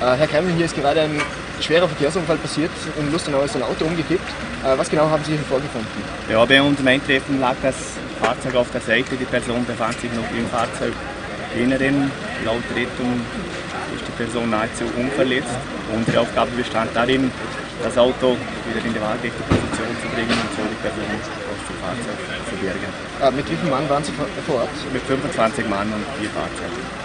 Äh, Herr Kreml, hier ist gerade ein schwerer Verkehrsunfall passiert. In Lustenau ist ein Auto umgekippt. Äh, was genau haben Sie hier vorgefunden? Ja, bei unserem Eintreffen lag das Fahrzeug auf der Seite. Die Person befand sich noch im Fahrzeug drinnen. Laut Rettung ist die Person nahezu unverletzt. Unsere Aufgabe bestand darin, das Auto wieder in die waagrechte Position zu bringen und so die Person aus dem Fahrzeug zu bergen. Äh, mit wie vielen Mann waren Sie vor Ort? Mit 25 Mann und vier Fahrzeugen.